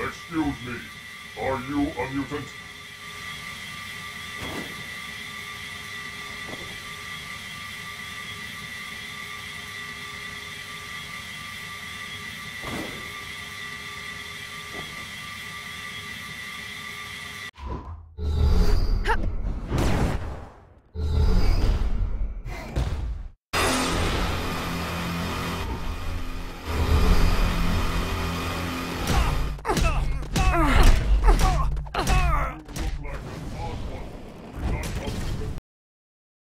Excuse me. Are you a mutant?